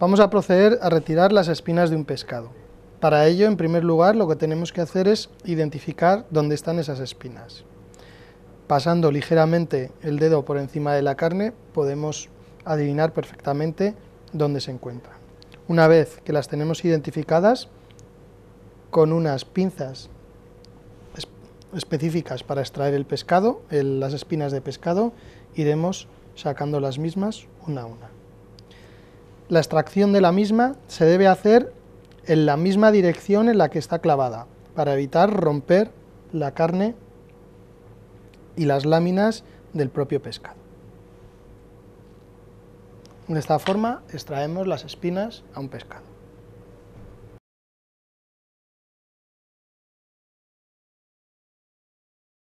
Vamos a proceder a retirar las espinas de un pescado. Para ello, en primer lugar, lo que tenemos que hacer es identificar dónde están esas espinas. Pasando ligeramente el dedo por encima de la carne, podemos adivinar perfectamente dónde se encuentra. Una vez que las tenemos identificadas, con unas pinzas específicas para extraer el pescado, las espinas de pescado, iremos sacando las mismas una a una. La extracción de la misma se debe hacer en la misma dirección en la que está clavada, para evitar romper la carne y las láminas del propio pescado. De esta forma extraemos las espinas a un pescado.